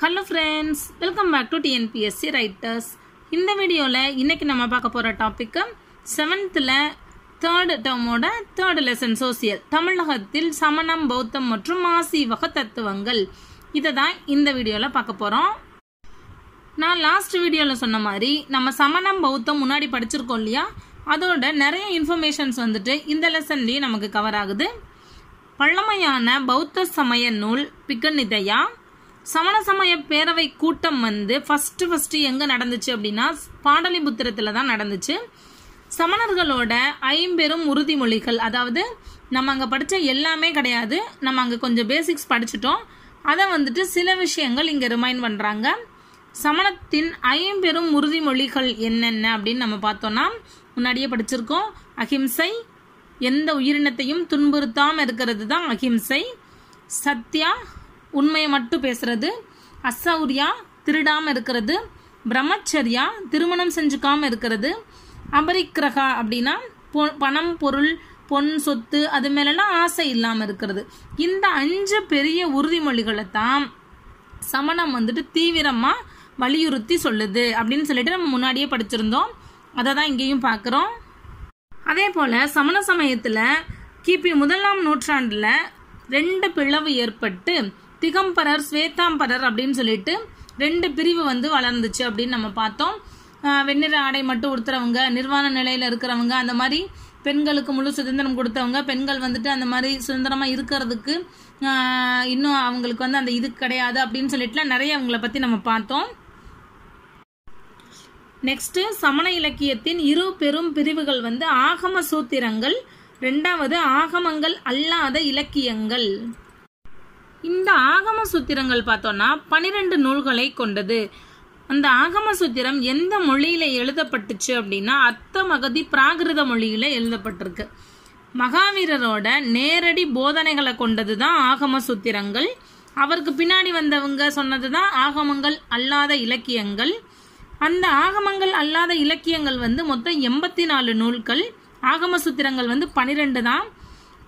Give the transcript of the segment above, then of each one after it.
Hello friends welcome back to TNPSC writers இந்த வீடியோவில் இன்றைக்கி நம்ம பார்க்க போகிற டாப்பிக்கு செவன்த்தில் தேர்டு டேர்மோட தேர்டு லெசன் சோசியல் தமிழகத்தில் சமணம் பௌத்தம் மற்றும் மாசீவக தத்துவங்கள். இதை தான் இந்த வீடியோவில் பார்க்க போகிறோம் நான் லாஸ்ட் வீடியோவில் சொன்ன மாதிரி நம்ம சமணம் பௌத்தம் முன்னாடி படிச்சிருக்கோம் இல்லையா? அதோட நிறைய இன்ஃபர்மேஷன்ஸ் வந்துட்டு இந்த லெசன்லேயும் நமக்கு கவர் ஆகுது. பழமையான பௌத்த சமய நூல் பிகநிதையா சமண சமய பேரவை கூட்டம் வந்து ஃபஸ்ட்டு ஃபஸ்ட்டு எங்கே நடந்துச்சு அப்படின்னா பாடலிபுத்திரத்தில் தான் நடந்துச்சு. சமணர்களோட ஐம்பெரும் உறுதிமொழிகள் அதாவது நம்ம அங்கே படித்த எல்லாமே கிடையாது. நம்ம அங்கே கொஞ்சம் பேசிக்ஸ் படிச்சிட்டோம். அதை வந்துட்டு சில விஷயங்கள் இங்கே ரிமைண்ட் பண்ணுறாங்க சமணத்தின் ஐம்பெரும் உறுதிமொழிகள் என்னென்ன அப்படின்னு நம்ம பார்த்தோம்னா முன்னாடியே படிச்சிருக்கோம். அஹிம்சை எந்த உயிரினத்தையும் துன்புறுத்தாமல் இருக்கிறது தான் அஹிம்சை சத்யா உண்மையை மட்டும் பேசுறது. அசௌரியா திருடாம இருக்கிறது. பிரம்மச்சரியா திருமணம் செஞ்சுக்காம இருக்கிறது. அபரிக்கிரகா அப்படின்னா பொ- பணம் பொருள் பொன் சொத்து அது மேலெல்லாம் ஆசை இல்லாம இருக்கிறது. இந்த அஞ்சு பெரிய உறுதிமொழிகளை தான் சமணம் வந்துட்டு தீவிரமா வலியுறுத்தி சொல்லுது அப்படின்னு சொல்லிட்டு நம்ம முன்னாடியே படிச்சிருந்தோம். அதை தான் இங்கேயும் பார்க்குறோம் அதே போல சமண சமயத்தில் கிபி முதலாம் நூற்றாண்டில் ரெண்டு பிளவு ஏற்பட்டு திகம்பரர் ஸ்வேதாம்பரர் அப்படின்னு சொல்லிட்டு ரெண்டு பிரிவு வந்து வளர்ந்துச்சு அப்படின்னு நம்ம பார்த்தோம். வெண்ணிற ஆடை மட்டும் உடுத்துறவங்க நிர்வாண நிலையில் இருக்கிறவங்க அந்த மாதிரி பெண்களுக்கு முழு சுதந்திரம் கொடுத்தவங்க பெண்கள் வந்துட்டு அந்த மாதிரி சுதந்திரமாக இருக்கிறதுக்கு இன்னும் அவங்களுக்கு வந்து அந்த இது கிடையாது அப்படின்னு சொல்லிட்டுலாம் நிறைய அவங்கள பற்றி நம்ம பார்த்தோம். நெக்ஸ்ட்டு சமண இலக்கியத்தின் இரு பெரும் பிரிவுகள் வந்து ஆகம சூத்திரங்கள் ரெண்டாவது ஆகமங்கள் அல்லாத இலக்கியங்கள். இந்த ஆகம சூத்திரங்கள் பார்த்தோம்னா பனிரெண்டு நூல்களை கொண்டது. அந்த ஆகம சூத்திரம் எந்த மொழியில எழுதப்பட்டுச்சு அப்படின்னா அத்த மகதி பிராகிருத மொழியில எழுதப்பட்டிருக்கு. மகாவீரரோட நேரடி போதனைகளை கொண்டது தான் ஆகம சூத்திரங்கள். அவருக்கு பின்னாடி வந்தவங்க சொன்னது தான் ஆகமங்கள் அல்லாத இலக்கியங்கள். அந்த ஆகமங்கள் அல்லாத இலக்கியங்கள் வந்து மொத்தம் எண்பத்தி நாலு நூல்கள். ஆகம சூத்திரங்கள் வந்து பனிரெண்டு தான்.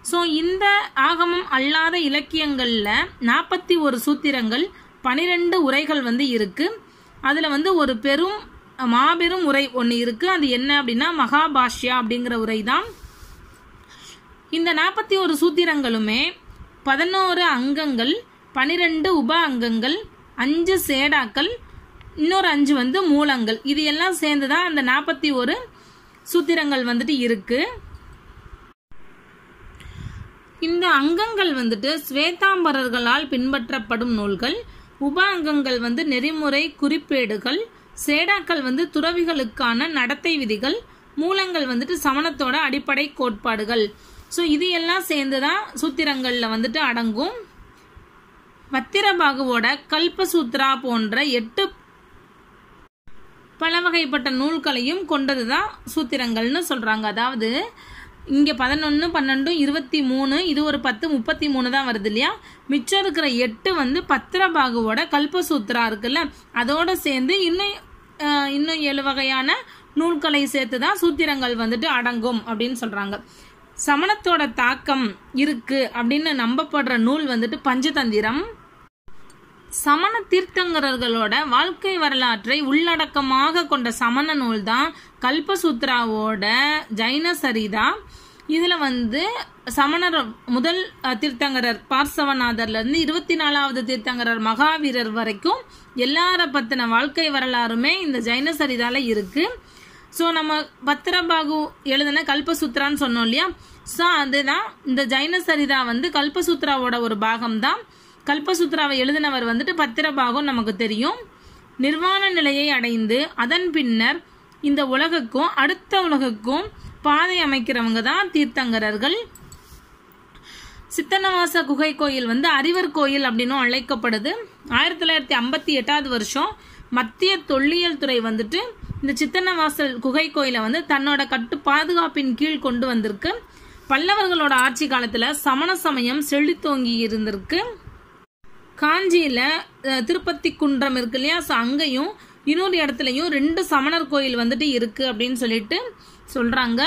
ஸோ இந்த ஆகமம் அல்லாத இலக்கியங்களில் நாற்பத்தி ஒரு சூத்திரங்கள் பனிரெண்டு உரைகள் வந்து இருக்கு. அதில் வந்து ஒரு பெரும் மாபெரும் உரை ஒன்று இருக்குது அது என்ன அப்படின்னா மகாபாஷ்யா அப்படிங்கிற உரை தான் இந்த நாற்பத்தி ஒரு சூத்திரங்களுமே பதினோரு அங்கங்கள் பனிரெண்டு உப அங்கங்கள் அஞ்சு சேடாக்கள் இன்னொரு அஞ்சு வந்து மூலங்கள். இது எல்லாம் சேர்ந்து தான் அந்த நாற்பத்தி ஒரு சூத்திரங்கள் வந்துட்டு இருக்குது இந்த அங்கங்கள் வந்துட்டு ஸ்வேதாம்பரர்களால் பின்பற்றப்படும் நூல்கள். உப அங்கங்கள் வந்து நெறிமுறை குறிப்பேடுகள். சேடாக்கள் வந்து துறவிகளுக்கான நடத்தை விதிகள். மூலங்கள் வந்துட்டு சமணத்தோட அடிப்படை கோட்பாடுகள். ஸோ இது எல்லாம் சேர்ந்து தான் சூத்திரங்களில் வந்துட்டு அடங்கும். வத்திரபாகுவோட கல்பசூத்ரா போன்ற எட்டு பல வகைப்பட்ட நூல்களையும் கொண்டதுதான் சூத்திரங்கள்னு சொல்கிறாங்க அதாவது இங்கே பதினொன்று பன்னெண்டு இருபத்தி மூணு இது ஒரு பத்து முப்பத்தி மூணு தான் வருது இல்லையா? மிச்சம் இருக்கிற எட்டு வந்து பத்திரபாகுவோட கல்பசூத்ரா இருக்குல்ல? அதோட சேர்ந்து இன்னும் இன்னும் ஏழு வகையான நூல்களை சேர்த்து தான் சூத்திரங்கள் வந்துட்டு அடங்கும் அப்படின்னு சொல்கிறாங்க சமணத்தோட தாக்கம் இருக்குது அப்படின்னு நம்பப்படுற நூல் வந்துட்டு பஞ்சதந்திரம் சமண தீர்த்தங்கரர்களோட வாழ்க்கை வரலாற்றை உள்ளடக்கமாக கொண்ட சமண நூல் தான் கல்பசூத்ராவோட ஜைன சரிதா இதில் வந்து சமணர் முதல் தீர்த்தங்கரர் பார்சவநாதர்லேருந்து இருபத்தி நாலாவது தீர்த்தங்கரர் மகாவீரர் வரைக்கும் எல்லார பத்தின வாழ்க்கை வரலாறுமே இந்த ஜைன சரிதால இருக்குது ஸோ நம்ம பத்திரபாகு எழுதின கல்பசூத்ரான்னு சொன்னோம் இல்லையா? ஸோ அதுதான் இந்த ஜைன சரிதா வந்து கல்பசூத்ராவோட ஒரு பாகம் தான் கல்பசூத்ராவை எழுதினவர் வந்துட்டு பத்திரபாகம் நமக்கு தெரியும். நிர்வாண நிலையை அடைந்து அதன் பின்னர் இந்த உலகுக்கும் அடுத்த உலகுக்கும் பாதை அமைக்கிறவங்க தான் தீர்த்தங்கரர்கள். சித்தனவாச குகை கோயில் வந்து அறிவர் கோயில் அப்படின்னும் அழைக்கப்படுது. ஆயிரத்தி தொள்ளாயிரத்தி ஐம்பத்தி எட்டாவது வருஷம் மத்திய தொல்லியல் துறை வந்துட்டு இந்த சித்தன்னவாசல் குகை கோயிலை வந்து தன்னோட கட்டு பாதுகாப்பின் கீழ் கொண்டு வந்திருக்கு. பல்லவர்களோட ஆட்சி காலத்தில் சமண சமயம் செழித்தோங்கி இருந்திருக்கு. காஞ்சியில் திருப்பத்தி குன்றம் இருக்கு இல்லையா? ஸோ அங்கேயும் இன்னொரு இடத்துலையும் ரெண்டு சமணர் கோயில் வந்துட்டு இருக்குது அப்படின்னு சொல்லிட்டு சொல்கிறாங்க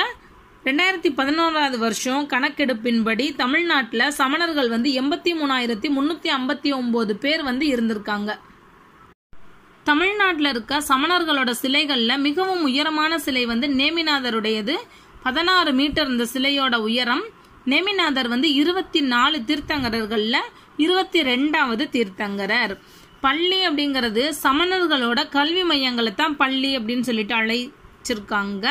ரெண்டாயிரத்தி பதினோராவது வருஷம் கணக்கெடுப்பின்படி தமிழ்நாட்டில் சமணர்கள் வந்து எண்பத்தி மூணாயிரத்தி முந்நூற்றி ஐம்பத்தி ஒம்பது பேர் வந்து இருந்திருக்காங்க. தமிழ்நாட்டில் இருக்க சமணர்களோட சிலைகளில் மிகவும் உயரமான சிலை வந்து நேமிநாதருடையது. பதினாறு மீட்டர் இந்த சிலையோட உயரம். நெமிநாதர் வந்து இருபத்தி நாலு தீர்த்தங்கரர்களில் இருபத்தி ரெண்டாவது தீர்த்தங்கரர். பள்ளி அப்படிங்கிறது சமணர்களோட கல்வி மையங்களை தான் பள்ளி அப்படின்னு சொல்லிட்டு அழைச்சிருக்காங்க.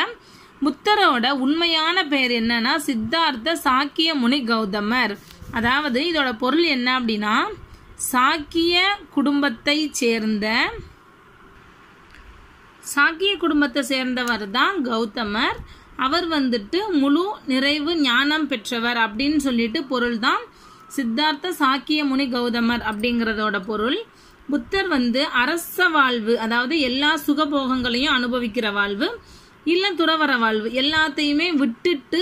புத்தரோட உண்மையான பெயர் என்னன்னா சித்தார்த்த சாக்கிய முனி கௌதமர். அதாவது இதோட பொருள் என்ன அப்படின்னா சாக்கிய குடும்பத்தை சேர்ந்த சாக்கிய குடும்பத்தை சேர்ந்தவர் தான் கௌதமர். அவர் வந்துட்டு முழு நிறைவு ஞானம் பெற்றவர் அப்படின்னு சொல்லிட்டு பொருள் தான் சித்தார்த்த சாக்கிய முனி கௌதமர் அப்படிங்கிறதோட பொருள். புத்தர் வந்து அரச வாழ்வு அதாவது எல்லா சுகபோகங்களையும் அனுபவிக்கிற வாழ்வு இல்லை துறவர வாழ்வு எல்லாத்தையுமே விட்டுட்டு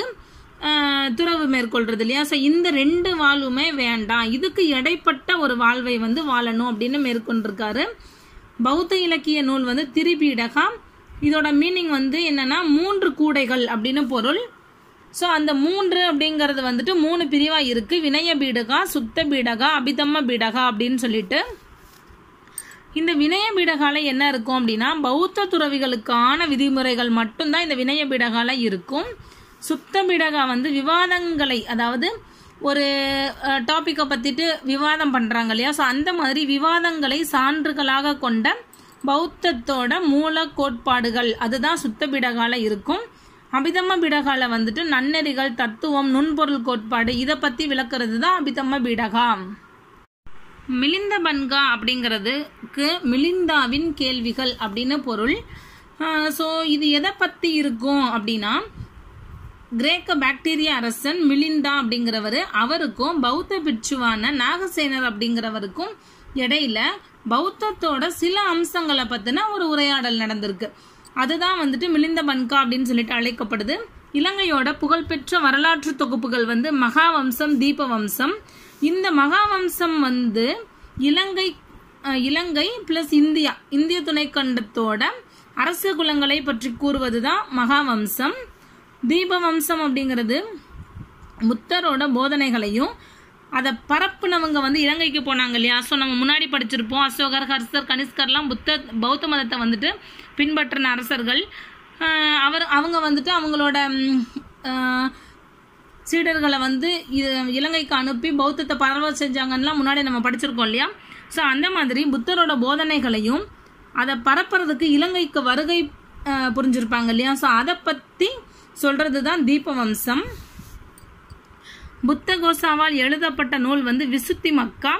துறவு மேற்கொள்றது இல்லையா? ஸோ இந்த ரெண்டு வாழ்வுமே வேண்டாம். இதுக்கு இடைப்பட்ட ஒரு வாழ்வை வந்து வாழணும் அப்படின்னு மேற்கொண்டிருக்காரு. பௌத்த இலக்கிய நூல் வந்து திரிபீடகம் இதோட மீனிங் வந்து என்னன்னா மூன்று கூடைகள் அப்படின்னு பொருள். ஸோ அந்த மூன்று அப்படிங்கிறது வந்துட்டு மூணு பிரிவாக இருக்குது வினய பீடகா சுத்த பீடகா அபிதம்ம பீடகா அப்படின்னு சொல்லிட்டு. இந்த வினய பீடகால என்ன இருக்கும் அப்படின்னா பௌத்த துறவிகளுக்கான விதிமுறைகள் மட்டும்தான் இந்த வினய பீடகால இருக்கும். சுத்த பீடகா வந்து விவாதங்களை அதாவது ஒரு டாப்பிக்கை பற்றிட்டு விவாதம் பண்ணுறாங்க இல்லையா? ஸோ அந்த மாதிரி விவாதங்களை சான்றுகளாக கொண்ட பௌத்தத்தோட மூல கோட்பாடுகள் அதுதான் சுத்த பிடகால இருக்கும். அபிதம்ம பீடகால வந்துட்டு நன்னெறிகள் தத்துவம் நுண்பொருள் கோட்பாடு இதை பற்றி விளக்குறது தான் அபிதம்ம பீடகா. மிலிந்த பன்கா அப்படிங்கிறதுக்கு மிலிந்தாவின் கேள்விகள் அப்படின்னு பொருள். ஸோ இது எதை பற்றி இருக்கும் அப்படின்னா கிரேக்க பாக்டீரியா அரசன் மிலிந்தா அப்படிங்கிறவர் அவருக்கும் பௌத்த பிட்சுவான நாகசேனர் அப்படிங்கிறவருக்கும் இடையில பௌத்தத்தோட சில அம்சங்களை பற்றின ஒரு உரையாடல் நடந்திருக்கு. அதுதான் வந்துட்டு மிலிந்த பன்கா அப்படின்னு சொல்லிட்டு அழைக்கப்படுது. இலங்கையோட புகழ்பெற்ற வரலாற்று தொகுப்புகள் வந்து மகாவம்சம் தீபவம்சம். இந்த மகாவம்சம் வந்து இலங்கை இலங்கை பிளஸ் இந்தியா இந்திய துணைக்கண்டத்தோட அரச குலங்களை பற்றி கூறுவது தான் மகாவம்சம். தீபவம்சம் அப்படிங்கிறது புத்தரோட போதனைகளையும் அதை பரப்புனவங்க வந்து இலங்கைக்கு போனாங்க இல்லையா? ஸோ நம்ம முன்னாடி படிச்சிருப்போம். அசோகர் ஹர்ஷர் கனிஷ்கர்லாம் புத்த பௌத்த மதத்தை வந்துட்டு பின்பற்றின அரசர்கள். அவர் அவங்க வந்துட்டு அவங்களோட சீடர்களை வந்து இலங்கைக்கு அனுப்பி பௌத்தத்தை பரவ செஞ்சாங்கன்னெலாம் முன்னாடி நம்ம படிச்சிருக்கோம் இல்லையா? ஸோ அந்த மாதிரி புத்தரோட போதனைகளையும் அதை பரப்புறதுக்கு இலங்கைக்கு வருகை புரிஞ்சிருப்பாங்க இல்லையா? ஸோ அதை பற்றி சொல்கிறது தான் தீபவம்சம். புத்த கோசாவால் எழுதப்பட்ட நூல் வந்து விசுத்தி மக்கா.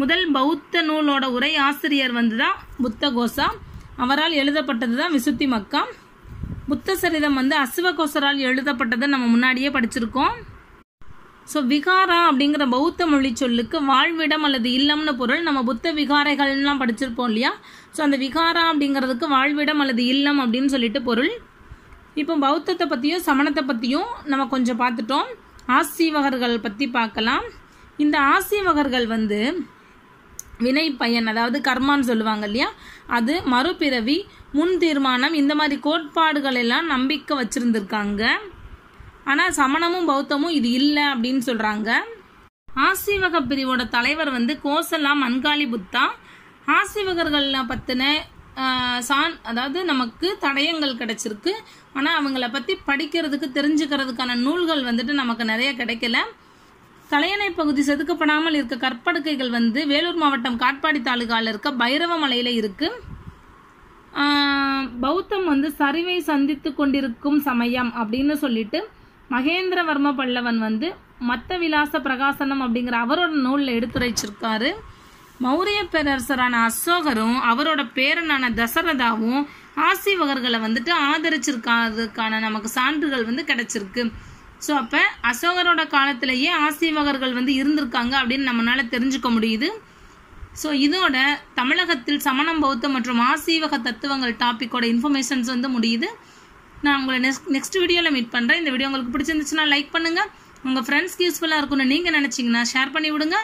முதல் பௌத்த நூலோட உரை ஆசிரியர் வந்து தான் புத்த கோசா அவரால் எழுதப்பட்டது தான் விசுத்தி மக்கா. புத்த சரிதம் வந்து அசுவகோசரால் எழுதப்பட்டதை நம்ம முன்னாடியே படிச்சிருக்கோம். ஸோ விகாரா அப்படிங்கிற பௌத்த மொழி சொல்லுக்கு வாழ்விடம் அல்லது இல்லம்னு பொருள் நம்ம புத்த விகாரைகள்லாம் படிச்சிருப்போம் இல்லையா? ஸோ அந்த விகாரா அப்படிங்கிறதுக்கு வாழ்விடம் அல்லது இல்லம் அப்படின்னு சொல்லிட்டு பொருள். இப்போ பௌத்தத்தை பற்றியும் சமணத்தை பற்றியும் நம்ம கொஞ்சம் பார்த்துட்டோம். ஆசீவகர்கள் பற்றி பார்க்கலாம். இந்த ஆசீவகர்கள் வந்து வினை பயன் அதாவது கர்மான்னு சொல்லுவாங்க இல்லையா? அது மறுபிறவி முன் தீர்மானம் இந்த மாதிரி கோட்பாடுகள் எல்லாம் நம்பிக்கை வச்சுருந்துருக்காங்க. ஆனால் சமணமும் பௌத்தமும் இது இல்லை அப்படின்னு சொல்கிறாங்க ஆசீவக பிரிவோட தலைவர் வந்து கோசலா மன்காலி புத்தா. ஆசீவகர்களில் பற்றின சான் அதாவது நமக்கு தடயங்கள் கிடைச்சிருக்கு. ஆனால் அவங்கள பற்றி படிக்கிறதுக்கு தெரிஞ்சுக்கிறதுக்கான நூல்கள் வந்துட்டு நமக்கு நிறைய கிடைக்கல. தலையணை பகுதி செதுக்கப்படாமல் இருக்க கற்படுக்கைகள் வந்து வேலூர் மாவட்டம் காட்பாடி தாலுகாவில் இருக்க பைரவ மலையில் இருக்கு. பௌத்தம் வந்து சரிவை சந்தித்து கொண்டிருக்கும் சமயம் அப்படின்னு சொல்லிட்டு மகேந்திரவர்ம பல்லவன் வந்து மத்த விலாச பிரகாசனம் அப்படிங்கிற அவரோட நூலில் எடுத்துரைச்சிருக்காரு. மௌரிய பேரரசரான அசோகரும் அவரோட பேரனான தசரதாவும் ஆசிவகர்களை வந்துட்டு ஆதரிச்சிருக்காதுக்கான நமக்கு சான்றுகள் வந்து கிடைச்சிருக்கு. ஸோ அப்போ அசோகரோட காலத்திலேயே ஆசிவகர்கள் வந்து இருந்திருக்காங்க அப்படின்னு நம்மளால தெரிஞ்சுக்க முடியுது. ஸோ இதோட தமிழகத்தில் சமணம் பௌத்தம் மற்றும் ஆசீவக தத்துவங்கள் டாப்பிக்கோட இன்ஃபர்மேஷன்ஸ் வந்து முடியுது. நான் உங்களை நெக்ஸ்ட் நெக்ஸ்ட் வீடியோவில் மீட் பண்ணுறேன் இந்த வீடியோ உங்களுக்கு பிடிச்சிருந்துச்சுன்னா லைக் பண்ணுங்கள் உங்கள் ஃப்ரெண்ட்ஸ்க்கு யூஸ்ஃபுல்லாக இருக்கும்னு நீங்கள் நினச்சிங்கன்னா ஷேர் பண்ணி விடுங்க.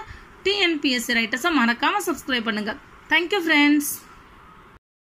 டிஎன்பிஎஸ்சி ரைட்டர்ஸை மறக்காமல் சப்ஸ்கிரைப் பண்ணுங்கள் தேங்க்யூ ஃப்ரெண்ட்ஸ்